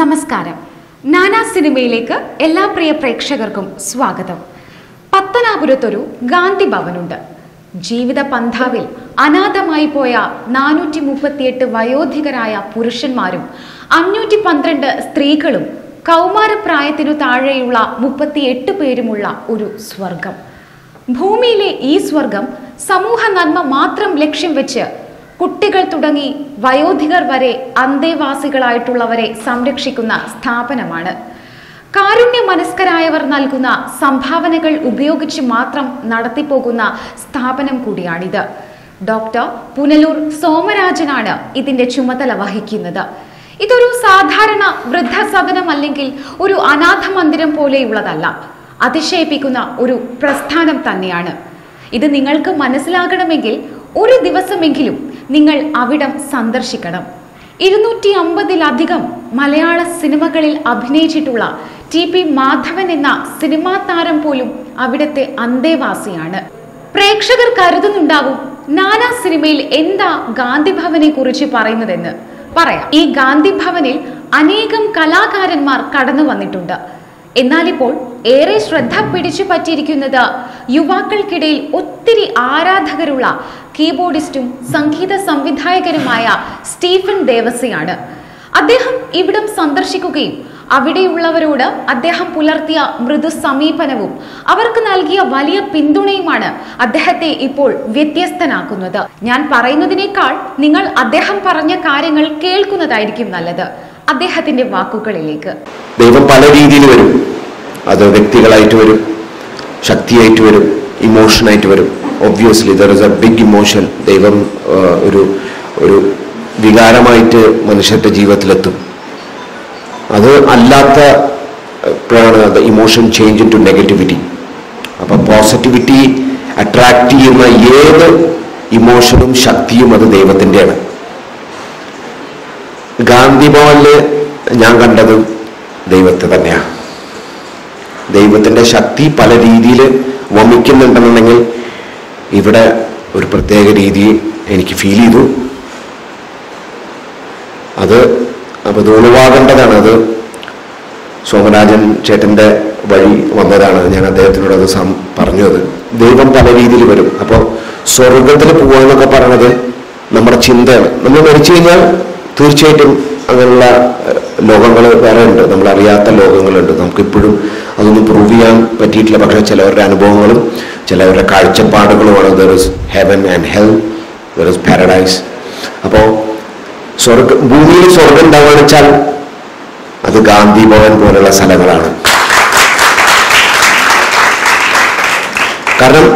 നമസ്കാരം. നാനാ സിനിമയിലേക്ക് എല്ലാ പ്രിയ പ്രേക്ഷകർക്കും സ്വാഗതം. പത്തനാപുരത്തൊരു ഗാന്ധി ഭവനുണ്ട്. ജീവിത പന്ഥാവിൽ അനാഥമായി പോയ നാനൂറ്റി മുപ്പത്തിയെട്ട് വയോധികരായ പുരുഷന്മാരും അഞ്ഞൂറ്റി പന്ത്രണ്ട് സ്ത്രീകളും കൗമാരപ്രായത്തിനു താഴെയുള്ള മുപ്പത്തിയെട്ട് പേരുമുള്ള ഒരു സ്വർഗം. ഭൂമിയിലെ ഈ സ്വർഗം സമൂഹ നന്മ മാത്രം ലക്ഷ്യം വെച്ച് കുട്ടികൾ തുടങ്ങി വയോധികർ വരെ അന്തേവാസികളായിട്ടുള്ളവരെ സംരക്ഷിക്കുന്ന സ്ഥാപനമാണ്. കാരുണ്യ മനസ്കരായവർ നൽകുന്ന സംഭാവനകൾ ഉപയോഗിച്ച് മാത്രം നടത്തിപ്പോകുന്ന സ്ഥാപനം കൂടിയാണിത്. ഡോക്ടർ പുനലൂർ സോമരാജനാണ് ഇതിന്റെ ചുമതല വഹിക്കുന്നത്. ഇതൊരു സാധാരണ വൃദ്ധസദനം അല്ലെങ്കിൽ ഒരു അനാഥ മന്ദിരം പോലെയുള്ളതല്ല. അതിശയിപ്പിക്കുന്ന ഒരു പ്രസ്ഥാനം തന്നെയാണ്. ഇത് നിങ്ങൾക്ക് മനസ്സിലാകണമെങ്കിൽ ഒരു ദിവസമെങ്കിലും നിങ്ങൾ അവിടം സന്ദർശിക്കണം. ഇരുന്നൂറ്റി അമ്പതിലധികം മലയാള സിനിമകളിൽ അഭിനയിച്ചിട്ടുള്ള ടി പി മാധവൻ എന്ന സിനിമാ താരം പോലും അവിടത്തെ അന്തേവാസിയാണ്. പ്രേക്ഷകർ കരുതുന്നുണ്ടാവും നാനാ സിനിമയിൽ എന്താ ഗാന്ധി ഭവനെ കുറിച്ച് പറയുന്നതെന്ന്. പറയാം. ഈ ഗാന്ധി ഭവനിൽ അനേകം കലാകാരന്മാർ കടന്നു വന്നിട്ടുണ്ട്. എന്നാലിപ്പോൾ ഏറെ ശ്രദ്ധ പിടിച്ചു പറ്റിയിരിക്കുന്നത് യുവാക്കൾക്കിടയിൽ ഒത്തിരി ആരാധകരുള്ള കീബോർഡിസ്റ്റും സംഗീത സംവിധായകനുമായ സ്റ്റീഫൻ ദേവസിയാണ് അദ്ദേഹം ഇവിടം സന്ദർശിക്കുകയും അവിടെയുള്ളവരോട് അദ്ദേഹം പുലർത്തിയ മൃദു സമീപനവും അവർക്ക് നൽകിയ വലിയ പിന്തുണയുമാണ് അദ്ദേഹത്തെ ഇപ്പോൾ വ്യത്യസ്തനാക്കുന്നത്. ഞാൻ പറയുന്നതിനേക്കാൾ നിങ്ങൾ അദ്ദേഹം പറഞ്ഞ കാര്യങ്ങൾ കേൾക്കുന്നതായിരിക്കും നല്ലത്. അദ്ദേഹത്തിന്റെ വാക്കുകളിലേക്ക്. ദൈവം പല രീതിയിൽ വരും. അത് വ്യക്തികളായിട്ട് വരും. ശക്തിയായിട്ട് വരും. ഇമോഷനായിട്ട് വരും. Obviously there is a big emotion ദൈവം ഒരു ഒരു വികാരമായിട്ട് മനുഷ്യരുടെ ജീവിതത്തിലെത്തും. അത് അല്ലാത്ത ഇപ്പോഴാണ് the emotion change to negativity അപ്പം പോസിറ്റിവിറ്റി അട്രാക്ട് ചെയ്യുന്ന ഏത് ഇമോഷനും ശക്തിയും അത് ദൈവത്തിന്റെയാണ്. ഗാന്ധി ഭവനിൽ ഞാൻ കണ്ടത് ദൈവത്തെ തന്നെയാണ്. ദൈവത്തിന്റെ ശക്തി പല രീതിയിൽ വമിക്കുന്നുണ്ടെന്നുണ്ടെങ്കിൽ ഇവിടെ ഒരു പ്രത്യേക രീതി എനിക്ക് ഫീൽ ചെയ്തു. അത് അപ്പൊ ഇത് അത് സോമരാജൻ ചേട്ടന്റെ വഴി വന്നതാണ്. ഞാൻ അദ്ദേഹത്തിനോട് അത് സം പറഞ്ഞു. അത് ദൈവം പല രീതിയിൽ വരും. അപ്പോൾ സ്വർഗത്തിൽ പോവാന്നൊക്കെ പറയണത് നമ്മുടെ ചിന്തയാണ്. നമ്മൾ മരിച്ചു കഴിഞ്ഞാൽ തീർച്ചയായിട്ടും അങ്ങനെയുള്ള ലോകങ്ങൾ വേറെ ഉണ്ട്. നമ്മളറിയാത്ത ലോകങ്ങളുണ്ട്. നമുക്കിപ്പോഴും അതൊന്നും പ്രൂവ് ചെയ്യാൻ പറ്റിയിട്ടില്ല. പക്ഷേ ചിലവരുടെ അനുഭവങ്ങളും ചിലവരുടെ കാഴ്ചപ്പാടുകളുമാണ് there is heaven and hell there is paradise അപ്പോൾ സ്വർഗ ഭൂമിയിൽ സ്വർഗം ഉണ്ടാവുകയെന്ന് വെച്ചാൽ അത് ഗാന്ധി ഭവൻ പോലുള്ള സ്ഥലങ്ങളാണ്. കാരണം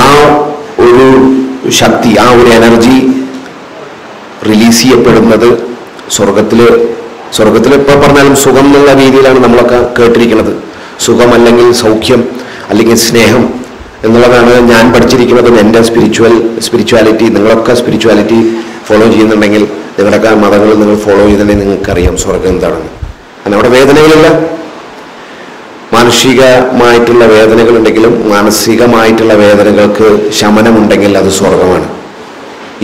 ആ ഒരു ശക്തി ആ ഒരു എനർജി റിലീസ് ചെയ്യപ്പെടുന്നത് സ്വർഗത്തിൽ സ്വർഗത്തിൽ ഇപ്പോൾ പറഞ്ഞാലും സുഖം എന്നുള്ള രീതിയിലാണ് നമ്മളൊക്കെ കേട്ടിരിക്കുന്നത്. സുഖം അല്ലെങ്കിൽ സൗഖ്യം അല്ലെങ്കിൽ സ്നേഹം എന്നുള്ളതാണ് ഞാൻ പഠിച്ചിരിക്കുന്നത് എന്റെ സ്പിരിച്വൽ സ്പിരിച്വാലിറ്റി നിങ്ങളൊക്കെ സ്പിരിച്വാലിറ്റി ഫോളോ ചെയ്യുന്നുണ്ടെങ്കിൽ നിങ്ങളുടെയൊക്കെ മതങ്ങൾ നിങ്ങൾ ഫോളോ ചെയ്തിട്ടുണ്ടെങ്കിൽ നിങ്ങൾക്കറിയാം സ്വർഗം എന്താണെന്ന്. കാരണം അവിടെ വേദനകളില്ല? മാനുഷികമായിട്ടുള്ള വേദനകളുണ്ടെങ്കിലും മാനസികമായിട്ടുള്ള വേദനകൾക്ക് ശമനമുണ്ടെങ്കിൽ അത് സ്വർഗമാണ്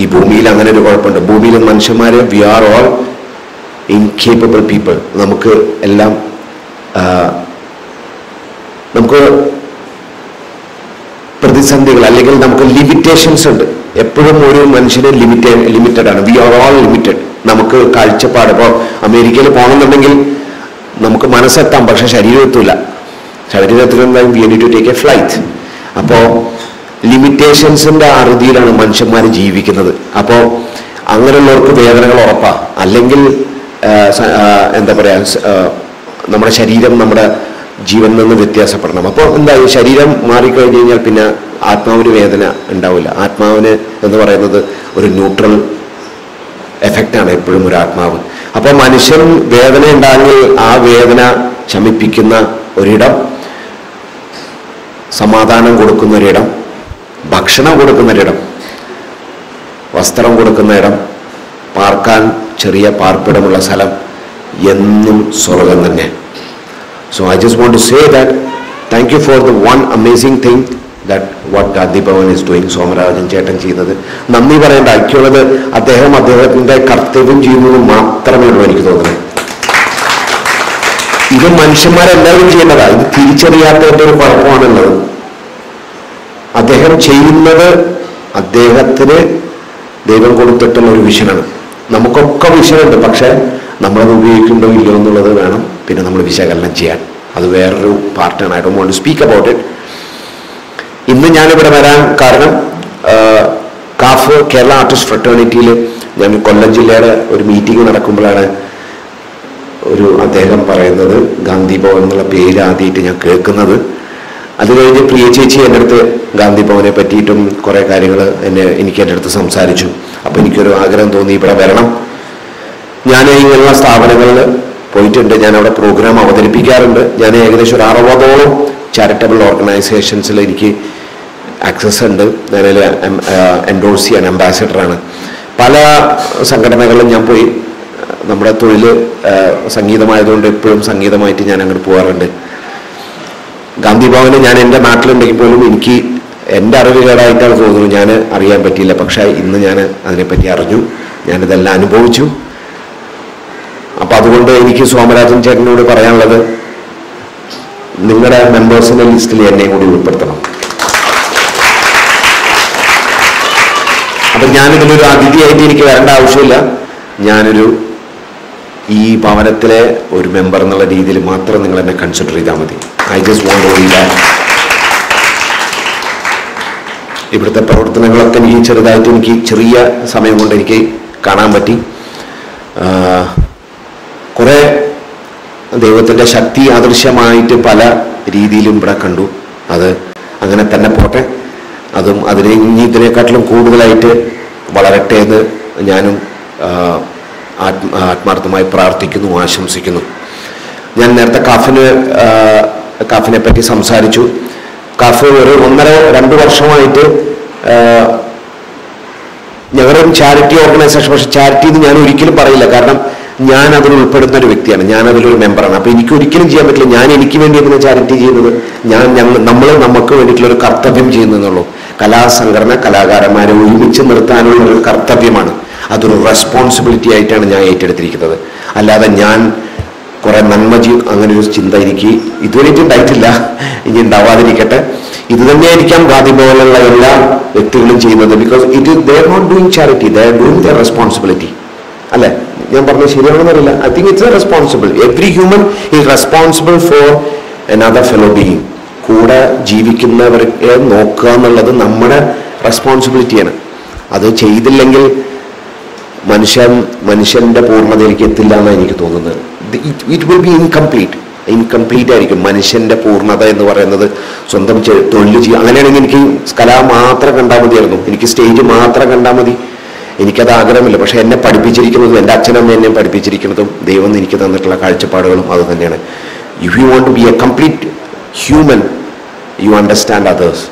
ഈ ഭൂമിയിൽ അങ്ങനെ ഒരു കുഴപ്പമുണ്ട്. ഭൂമിയിൽ മനുഷ്യന്മാർ we are all incapable people നമുക്ക് എല്ലാം നമുക്ക് പ്രതിസന്ധികൾ അല്ലെങ്കിൽ നമുക്ക് ലിമിറ്റേഷൻസ് ഉണ്ട്. എപ്പോഴും ഒരു മനുഷ്യന് ലിമിറ്റേ ലിമിറ്റഡ് ആണ്. വി ആർ ഓൾ ലിമിറ്റഡ് നമുക്ക് കാഴ്ചപ്പാട് ഇപ്പോൾ അമേരിക്കയിൽ പോകണമെന്നുണ്ടെങ്കിൽ നമുക്ക് മനസ്സെത്താം പക്ഷെ ശരീരം എത്തൂല. ശരീരത്തിലെന്തായാലും we need to take a flight അപ്പോൾ ലിമിറ്റേഷൻസിന്റെ അറുതിയിലാണ് മനുഷ്യന്മാർ ജീവിക്കുന്നത്. അപ്പോൾ അങ്ങനെയുള്ളവർക്ക് വേദനകൾ ഉറപ്പാണ് അല്ലെങ്കിൽ എന്താ പറയുക നമ്മുടെ ശരീരം നമ്മുടെ ജീവനിൽ നിന്ന് വ്യത്യാസപ്പെടണം. അപ്പോൾ എന്താ ശരീരം മാറിക്കഴിഞ്ഞ് കഴിഞ്ഞാൽ പിന്നെ ആത്മാവിന് വേദന ഉണ്ടാവില്ല. ആത്മാവിന് എന്ന് പറയുന്നത് ഒരു ന്യൂട്രൽ എഫക്റ്റാണ് എപ്പോഴും ഒരു ആത്മാവ്. അപ്പോൾ മനുഷ്യൻ വേദന ഉണ്ടാകിൽ ആ വേദന ശമിപ്പിക്കുന്ന ഒരിടം സമാധാനം കൊടുക്കുന്ന ഒരിടം ഭക്ഷണം കൊടുക്കുന്ന ഒരിടം വസ്ത്രം കൊടുക്കുന്ന ഇടം പാർക്കാൻ ചെറിയ പാർപ്പിടമുള്ള സ്ഥലം എന്നും സ്വർഗം തന്നെ. So I just want to say that thank you for the one amazing thing that what Gandhi Bhavan is doing Somarajan chettan ചെയ്യുന്നത്. നന്ദി പറയേണ്ട ഐക്യമുള്ളത് അദ്ദേഹം അദ്ദേഹത്തിന്റെ കർത്തവ്യം ചെയ്യുന്നത് മാത്രമേ ഉള്ളൂ എനിക്ക് തോന്നുന്നത്. ഇത് മനുഷ്യന്മാരെല്ലാവരും ചെയ്യേണ്ടതാ ഇത് തിരിച്ചറിയാത്തതിന്റെ ഒരു കുഴപ്പമാണുള്ളത് അദ്ദേഹം ചെയ്യുന്നത് അദ്ദേഹത്തിന് ദൈവം കൊടുത്തിട്ടുള്ള ഒരു വിഷനാണ് നമുക്കൊക്കെ വിഷയമുണ്ട് പക്ഷേ നമ്മളത് ഉപയോഗിക്കുന്നുണ്ടോ ഇല്ലയോ എന്നുള്ളത് വേണം. പിന്നെ നമ്മൾ വിശകലനം ചെയ്യാൻ. അത് വേറൊരു പാർട്ടാണ് I do want to speak about it ഇന്ന് ഞാനിവിടെ വരാൻ കാരണം കാഫ് കേരള ആർട്ടിസ്റ്റ് ഫ്രട്ടേണിറ്റിയിൽ ഞാൻ കൊല്ലം ജില്ലയുടെ ഒരു മീറ്റിംഗ് നടക്കുമ്പോഴാണ് ഒരു അദ്ദേഹം പറയുന്നത്. ഗാന്ധി ഭവൻ എന്നുള്ള പേര് ആദ്യമായിട്ട് ഞാൻ കേൾക്കുന്നത്. അത് കഴിഞ്ഞ് പ്രിയ ചേച്ചി എന്റെ അടുത്ത് ഗാന്ധി ഭവനെ പറ്റിയിട്ടും കുറേ കാര്യങ്ങൾ എന്നെ എനിക്ക് എന്റെ അടുത്ത് സംസാരിച്ചു. അപ്പോൾ എനിക്കൊരു ആഗ്രഹം തോന്നി ഇവിടെ വരണം. ഞാൻ ഇങ്ങനെയുള്ള സ്ഥാപനങ്ങളിൽ പോയിട്ടുണ്ട്. ഞാൻ അവിടെ പ്രോഗ്രാം അവതരിപ്പിക്കാറുണ്ട്. ഞാൻ ഏകദേശം ഒരു അറുപതോളം ചാരിറ്റബിൾ ഓർഗനൈസേഷൻസിൽ എനിക്ക് ആക്സസ് ഉണ്ട്. നിലയിൽ എൻഡോഴ്സ് ചെയ്യാൻ അംബാസിഡറാണ് പല സംഘടനകളിലും ഞാൻ പോയി. നമ്മുടെ തൊഴിൽ സംഗീതമായതുകൊണ്ട് എപ്പോഴും സംഗീതമായിട്ട് ഞാൻ അങ്ങോട്ട് പോകാറുണ്ട് ഗാന്ധി ഭവന് ഞാൻ എന്റെ നാട്ടിലുണ്ടെങ്കിൽ പോലും എനിക്ക് എന്റെ അറിവുകേടായിട്ടാണ് തോന്നുന്നു ഞാൻ അറിയാൻ പറ്റിയില്ല. പക്ഷേ ഇന്ന് ഞാൻ അതിനെപ്പറ്റി അറിഞ്ഞു. ഞാനിതെല്ലാം അനുഭവിച്ചു. അപ്പം അതുകൊണ്ട് എനിക്ക് സോമരാജൻ ചേട്ടനോട് പറയാനുള്ളത് നിങ്ങളുടെ മെമ്പേഴ്സിന്റെ ലിസ്റ്റിൽ എന്നെയും കൂടി ഉൾപ്പെടുത്തണം. അപ്പം ഞാനിതിലൊരു അതിഥിയായിട്ട് എനിക്ക് വരേണ്ട ആവശ്യമില്ല. ഞാനൊരു ഈ ഭവനത്തിലെ ഒരു മെമ്പർ എന്നുള്ള രീതിയിൽ മാത്രം നിങ്ങൾ എന്നെ കൺസിഡർ ചെയ്താൽ മതി. I just want only that ഇവിടുത്തെ പ്രവർത്തനങ്ങളൊക്കെ എനിക്ക് ചെറുതായിട്ട് എനിക്ക് ചെറിയ സമയം കൊണ്ട് എനിക്ക് കാണാൻ പറ്റി. കുറേ ദൈവത്തിന്റെ ശക്തി ആദൃശ്യമായിട്ട് പല രീതിയിലും ഇവിടെ കണ്ടു. അത് അങ്ങനെ തന്നെ പോട്ടെ. അതും അതിനെ ഇനി ഇതിനെക്കാട്ടിലും കൂടുതലായിട്ട് വളരട്ടെ എന്ന് ഞാനും ആത്മ ആത്മാർത്ഥമായി പ്രാർത്ഥിക്കുന്നു ആശംസിക്കുന്നു. ഞാൻ നേരത്തെ കഫിന് കഫിനെ പറ്റി സംസാരിച്ചു. കഫ് ഒരു ഒന്നര രണ്ട് വർഷമായിട്ട് ഞങ്ങളൊരു ചാരിറ്റി ഓർഗനൈസേഷൻ പക്ഷെ ചാരിറ്റി എന്ന് ഞാൻ ഒരിക്കലും പറയില്ല. കാരണം ഞാൻ അതിൽ ഉൾപ്പെടുന്ന ഒരു വ്യക്തിയാണ്. ഞാൻ അതിലൊരു മെമ്പറാണ് അപ്പൊ എനിക്ക് ഒരിക്കലും ചെയ്യാൻ പറ്റില്ല. ഞാൻ എനിക്ക് വേണ്ടി എന്തിനാ ചാരിറ്റി ചെയ്യുന്നത്? ഞാൻ ഞങ്ങൾ നമ്മൾ നമുക്ക് വേണ്ടിയിട്ടുള്ള ഒരു കർത്തവ്യം ചെയ്യുന്നതെന്നുള്ളൂ. കലാസംഘടന കലാകാരന്മാരെ ഒരുമിച്ച് നിർത്താനുള്ള ഒരു കർത്തവ്യമാണ്. അതൊരു റെസ്പോൺസിബിലിറ്റി ആയിട്ടാണ് ഞാൻ ഏറ്റെടുത്തിരിക്കുന്നത്. അല്ലാതെ ഞാൻ കുറെ നന്മ ചെയ്യും അങ്ങനെ ഒരു ചിന്ത എനിക്ക് ഇതുവരെയും ഉണ്ടായിട്ടില്ല. ഇനി ഉണ്ടാവാതിരിക്കട്ടെ. ഇത് തന്നെയായിരിക്കാം ഗാന്ധി പോലുള്ള എല്ലാ വ്യക്തികളും ചെയ്യുന്നത്. Because it they are not doing charity they are doing the responsibility അല്ലേ? ഞാൻ പറഞ്ഞത് ശരിയാണെന്നറിയില്ല I think it's a responsible every human is responsible for another fellow being കൂടെ ജീവിക്കുന്നവരെ നോക്കുക എന്നുള്ളത് നമ്മുടെ റെസ്പോൺസിബിലിറ്റിയാണ് അത് ചെയ്തില്ലെങ്കിൽ മനുഷ്യൻ മനുഷ്യന്റെ പൂർണതയിലേക്ക് എത്തില്ല എന്നാണ് എനിക്ക് തോന്നുന്നത്. It will be incomplete incomplete ആയിരിക്കും മനുഷ്യന്റെ പൂർണത എന്ന് പറയുന്നത്. സ്വന്തം തൊഴിൽ ചെയ്യുക അങ്ങനെയാണെങ്കിൽ എനിക്ക് കല മാത്രം കണ്ടാൽ മതിയായിരുന്നു. എനിക്ക് സ്റ്റേജ് മാത്രം കണ്ടാൽ മതി. എനിക്കത് ആഗ്രഹമില്ല. പക്ഷെ എന്നെ പഠിപ്പിച്ചിരിക്കുന്നതും എന്റെ അച്ഛനമ്മ എന്നെ പഠിപ്പിച്ചിരിക്കുന്നതും ദൈവം എനിക്ക് തന്നിട്ടുള്ള കാഴ്ചപ്പാടുകളും അത് തന്നെയാണ്. If you want to be a complete human you understand others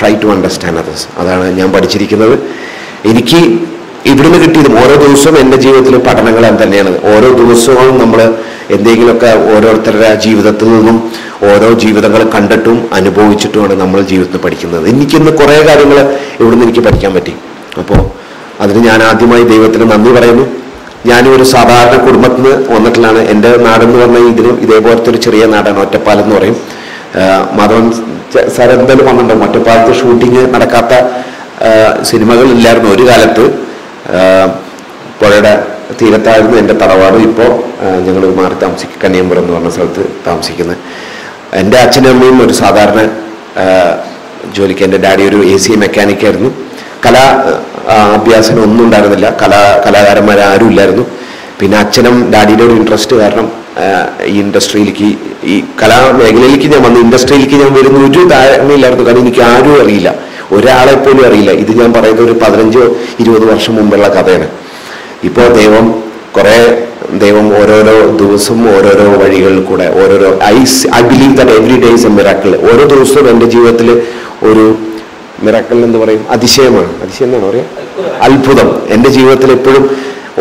try to understand others അതാണ് ഞാൻ പഠിച്ചിരിക്കുന്നത്. എനിക്ക് ഇവിടുന്ന് കിട്ടിയതും ഓരോ ദിവസവും എന്റെ ജീവിതത്തിലെ പഠനങ്ങൾ തന്നെയാണ്. ഓരോ ദിവസവും നമ്മൾ എന്തെങ്കിലുമൊക്കെ ഓരോരുത്തരുടെ ജീവിതത്തിൽ നിന്നും ഓരോ ജീവിതങ്ങൾ കണ്ടിട്ടും അനുഭവിച്ചിട്ടുമാണ് നമ്മൾ ജീവിതത്തിൽ പഠിക്കുന്നത്. എനിക്കിന്ന് കുറേ കാര്യങ്ങൾ ഇവിടുന്ന് എനിക്ക് പഠിക്കാൻ പറ്റി. അപ്പോൾ അതിന് ഞാൻ ആദ്യമായി ദൈവത്തിന് നന്ദി പറയുന്നു. ഞാനും ഒരു സാധാരണ കുടുംബത്തിൽ നിന്ന് വന്നിട്ടുള്ളതാണ് എന്റെ നാടെന്ന് പറഞ്ഞാൽ ഇതിനും ഇതേപോലത്തെ ഒരു ചെറിയ നാടാണ് ഒറ്റപ്പാലം എന്ന് പറയും. മധവൻ സാർ എന്തായാലും വന്നിട്ടുണ്ടാവും ഒറ്റപ്പാലത്ത് ഷൂട്ടിങ് നടക്കാത്ത സിനിമകളില്ലായിരുന്നു ഒരു കാലത്ത്. പുഴയുടെ തീരത്തായിരുന്നു എന്റെ തറവാട്. ഇപ്പോൾ ഞങ്ങൾ മാറി താമസിക്കും കന്യാമ്പുരം എന്ന് പറഞ്ഞ സ്ഥലത്ത് താമസിക്കുന്നത് എന്റെ അച്ഛനും അമ്മയും ഒരു സാധാരണ ജോലിക്ക് എന്റെ ഡാഡി ഒരു എ സി മെക്കാനിക്കായിരുന്നു. കലാ അഭ്യാസം ഒന്നും ഉണ്ടായിരുന്നില്ല. കലാ കലാകാരന്മാർ ആരും ഇല്ലായിരുന്നു. പിന്നെ അച്ഛനും ഡാഡിയുടെ ഒരു ഇൻട്രസ്റ്റ് കാരണം ഈ ഇൻഡസ്ട്രിയിലേക്ക് ഈ കലാ മേഖലയിലേക്ക് ഞാൻ വന്നു ഇൻഡസ്ട്രിയിലേക്ക് ഞാൻ വരുന്ന ഒരു ധാരണയില്ലായിരുന്നു കാരണം എനിക്ക് ആരും അറിയില്ല. ഒരാളെ പോലും അറിയില്ല. ഇത് ഞാൻ പറയുന്നത് ഒരു പതിനഞ്ചോ ഇരുപത് വർഷം മുമ്പുള്ള കഥയാണ്. ഇപ്പോൾ ദൈവം കുറേ ദൈവം ഓരോരോ ദിവസവും ഓരോരോ വഴികളിൽ കൂടെ ഓരോരോ I I believe that every day is a miracle. ഓരോ ദിവസവും എന്റെ ജീവിതത്തിൽ ഒരു മിറാക്കിൾ എന്ന് പറയും അതിശയമാണ്. അതിശയം എന്നാണ് പറയുക അത്ഭുതം. എന്റെ ജീവിതത്തിൽ എപ്പോഴും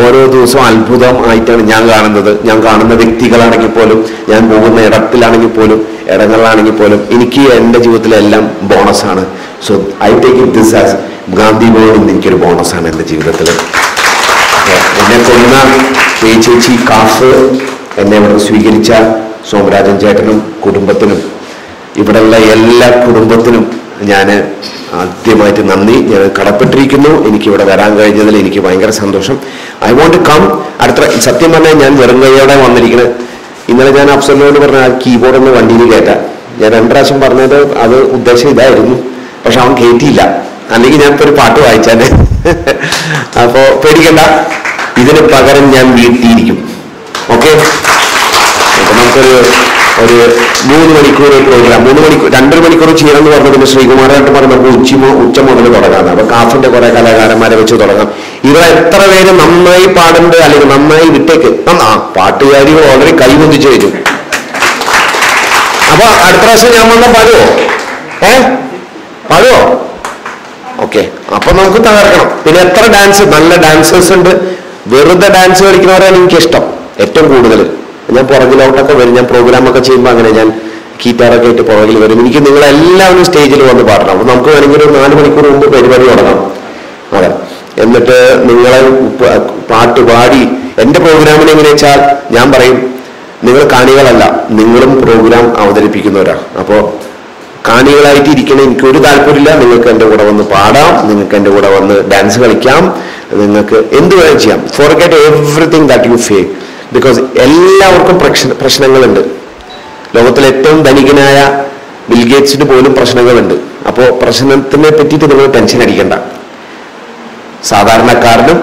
ഓരോ ദിവസവും അത്ഭുതം ആയിട്ടാണ് ഞാൻ കാണുന്നത്. ഞാൻ കാണുന്ന വ്യക്തികളാണെങ്കിൽ പോലും ഞാൻ പോകുന്ന ഇടത്തിലാണെങ്കിൽ പോലും ഇടങ്ങളിലാണെങ്കിൽ പോലും എനിക്ക് എന്റെ ജീവിതത്തിലെല്ലാം ബോണസാണ് so I take it this as Gandhi board എനിക്കൊരു ബോണസാണ് എന്റെ ജീവിതത്തിൽ എന്നെ കൊന്ന ചേച്ചി കാഫ് എന്നെ ഇവിടെ സ്വീകരിച്ച സോമരാജൻ ചേട്ടനും കുടുംബത്തിനും ഇവിടെയുള്ള എല്ലാ കുടുംബത്തിനും ഞാൻ ആദ്യമായിട്ട് നന്ദി. ഞാൻ കടപ്പെട്ടിരിക്കുന്നു. എനിക്ക് ഇവിടെ വരാൻ കഴിഞ്ഞതിൽ എനിക്ക് ഭയങ്കര സന്തോഷം. ഐ വോണ്ട് കം അടുത്ത സത്യം പറഞ്ഞാൽ ഞാൻ വെറും കൈയോടെ വന്നിരിക്കുന്നത് ഇന്നലെ ഞാൻ അഫ്സലിനോട് പറഞ്ഞ ആ കീബോർഡ് വണ്ടിയിൽ കയറ്റാം ഞാൻ രണ്ട് പ്രാവശ്യം പറഞ്ഞത് അത് ഉദ്ദേശം ഇതായിരുന്നു. പക്ഷെ അവൻ കയറ്റിയില്ല. അല്ലെങ്കിൽ ഇപ്പൊ ഒരു പാട്ട് വായിച്ചാൽ. അപ്പോ പേടിക്കണ്ട. ഇതിന് പകരം ഞാൻ വീട്ടിയിരിക്കും ഓക്കെ നമുക്കൊരു ഒരു മൂന്ന് മണിക്കൂർ പ്രോഗ്രാം മൂന്ന് മണിക്കൂർ രണ്ടര മണിക്കൂർ ചെയ്യണം എന്ന് പറഞ്ഞ പിന്നെ ശ്രീകുമാരായിട്ട് പറഞ്ഞ നമുക്ക് ഉച്ച ഉച്ച മുതൽ തുടങ്ങാം. അപ്പൊ കാഫിന്റെ കുറെ കലാകാരന്മാരെ വെച്ച് തുടങ്ങാം. ഇവർ എത്ര പേര് നന്നായി പാടുന്നുണ്ട് അല്ലെങ്കിൽ നന്നായി വിട്ടേക്ക്? ആ പാട്ടുകാരികൾ ഓൾറെഡി കൈവന്തിച്ചു വരും അപ്പൊ അടുത്ത പ്രാവശ്യം ഞാൻ വന്ന പാടുവോ? ഏ? പാടുവോ? ഓക്കെ. അപ്പൊ നമുക്ക് തകർക്കണം. പിന്നെ എത്ര ഡാൻസ് നല്ല ഡാൻസേഴ്സ് ഉണ്ട്. വെറുതെ ഡാൻസ് കളിക്കുന്നവരാണ് എനിക്ക് ഇഷ്ടം ഏറ്റവും കൂടുതൽ. ഞാൻ പുറകിലോട്ടൊക്കെ വരും. ഞാൻ പ്രോഗ്രാം ഒക്കെ ചെയ്യുമ്പോൾ അങ്ങനെ ഞാൻ കീറ്റാറൊക്കെ ആയിട്ട് പുറകിൽ വരും. എനിക്ക് നിങ്ങളെല്ലാവരും സ്റ്റേജിൽ വന്ന് പാടണം. അപ്പൊ നമുക്ക് വേണമെങ്കിൽ ഒരു നാല് മണിക്കൂർ മുമ്പ് പരിപാടി തുടങ്ങാം. അതെ. എന്നിട്ട് നിങ്ങളെ പാട്ട് പാടി എന്റെ പ്രോഗ്രാമിനെ എങ്ങനെ വെച്ചാൽ ഞാൻ പറയും നിങ്ങൾ കാണികളല്ല നിങ്ങളും പ്രോഗ്രാം അവതരിപ്പിക്കുന്നവരാണ് അപ്പോൾ കാണികളായിട്ട് ഇരിക്കണേ എനിക്ക് ഒരു താല്പര്യമില്ല. നിങ്ങൾക്ക് എന്റെ കൂടെ വന്ന് പാടാം. നിങ്ങൾക്ക് എന്റെ കൂടെ വന്ന് ഡാൻസ് കളിക്കാം. നിങ്ങൾക്ക് എന്ത് വേണം ചെയ്യാം. Forget everything that you face because എല്ലാവർക്കും പ്രശ്ന പ്രശ്നങ്ങളുണ്ട്. ലോകത്തിലെ ഏറ്റവും ധനികനായ ബിൽഗേറ്റ്സിന് പോലും പ്രശ്നങ്ങളുണ്ട്. അപ്പോൾ പ്രശ്നത്തിനെ പറ്റിയിട്ട് നിങ്ങൾ ടെൻഷൻ അടിക്കണ്ട. സാധാരണക്കാരനും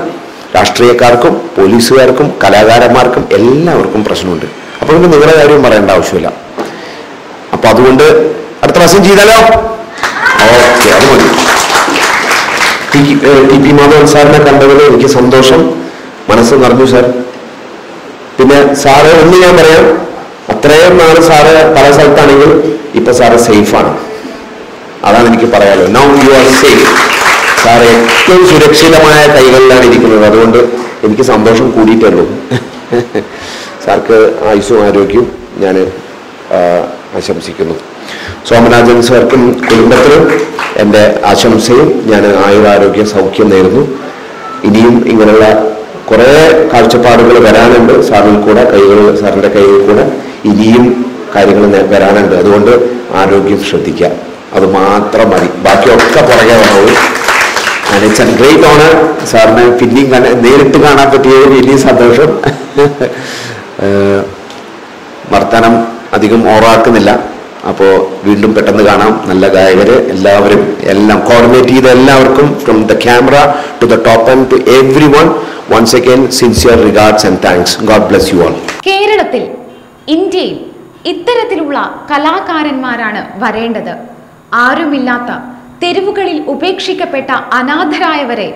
രാഷ്ട്രീയക്കാർക്കും പോലീസുകാർക്കും കലാകാരന്മാർക്കും എല്ലാവർക്കും പ്രശ്നമുണ്ട്. അപ്പോൾ പിന്നെ നിങ്ങളുടെ കാര്യം പറയേണ്ട ആവശ്യമില്ല. അപ്പൊ അതുകൊണ്ട് അടുത്ത പ്രാവശ്യം ചെയ്താലോ? ഓക്കെ അത് മതി. ടി പി മാധവൻ സാറിനെ കണ്ടതിൽ എനിക്ക് സന്തോഷം. മനസ്സ് നിറഞ്ഞു സാർ. പിന്നെ സാറ് ഒന്ന് ഞാൻ പറയാം. അത്രയും നാൾ സാറ് പല സ്ഥലത്താണെങ്കിൽ ഇപ്പൊ സാറ് സേഫാണ് അതാണ് എനിക്ക് പറയാനുള്ളത്. Now you are safe sir ഏറ്റവും സുരക്ഷിതമായ കൈകളിലാണ് ഇരിക്കുന്നത്. അതുകൊണ്ട് എനിക്ക് സന്തോഷം കൂടിയിട്ടുള്ളൂ സാർക്ക് ആയുസ്സും ആരോഗ്യവും ഞാൻ ആശംസിക്കുന്നു. സോമനാഥൻ സാർക്കും കുടുംബത്തിനും എന്റെ ആശംസയും. ഞാൻ ആയുരാരോഗ്യ സൗഖ്യം നേരുന്നു. ഇനിയും ഇങ്ങനെയുള്ള കുറേ കാഴ്ചപ്പാടുകൾ വരാനുണ്ട്. സാറിൽ കൂടെ കൈകൾ സാറിന്റെ കൈകൾ കൂടെ ഇനിയും കാര്യങ്ങൾ വരാനുണ്ട്. അതുകൊണ്ട് ആരോഗ്യം ശ്രദ്ധിക്കുക. അത് മാത്രം മതി. ബാക്കിയൊക്കെ പുറകെ വന്നോളൂ. ഗ്രേറ്റ് ഓണർ സാറിന് പിന്നെയും നേരിട്ട് കാണാൻ പറ്റിയ വലിയ സന്തോഷം. വർത്തനം അധികം ഓറാക്കുന്നില്ല. അപ്പോൾ വീണ്ടും പെട്ടെന്ന് കാണാം. നല്ല ഗായകർ എല്ലാവരും എല്ലാം കോർഡിനേറ്റ് ചെയ്ത എല്ലാവർക്കും from the camera to the top and to every one once again sincere regards and thanks God bless you all കേരളത്തിൽ ഇന്ത്യയിൽ ഇത്തരത്തിലുള്ള കലാകാരന്മാരാണ് വരേണ്ടത്. ആരുമില്ലാത്ത തെരുവുകളിൽ ഉപേക്ഷിക്കപ്പെട്ട അനാഥരായവരെ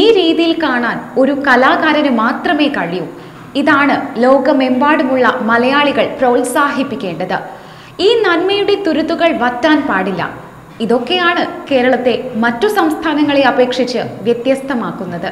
ഈ രീതിയിൽ കാണാൻ ഒരു കലാകാരന് മാത്രമേ കഴിയൂ. ഇതാണ് ലോകമെമ്പാടുമുള്ള മലയാളികൾ പ്രോത്സാഹിപ്പിക്കേണ്ടത്. ഈ നന്മയുടെ തുരുത്തുകൾ വറ്റാൻ പാടില്ല. ഇതൊക്കെയാണ് കേരളത്തെ മറ്റു സംസ്ഥാനങ്ങളെ അപേക്ഷിച്ച് വ്യത്യസ്തമാക്കുന്നത്.